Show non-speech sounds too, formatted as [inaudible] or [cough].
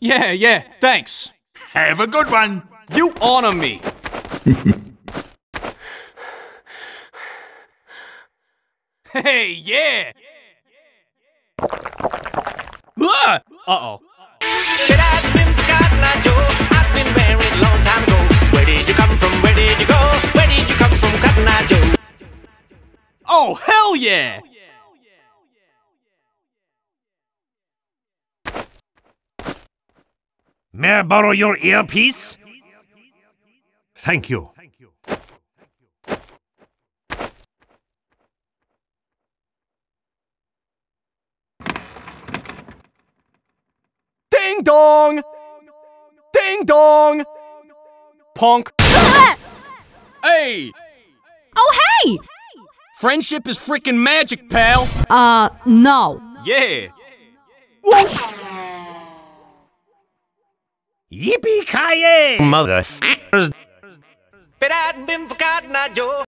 Yeah, yeah, thanks. Have a good one. You honor me. [laughs] hey, yeah. Ah! Uh-oh. Said I've been forgotten, I May I borrow your earpiece? Thank you. Ding dong! Ding dong! Punk. hey! Oh, hey! Friendship is freaking magic, pal! Uh, no. Yeah! Whoosh! Yippee ki Mother. But I've been forgotten, I Joe.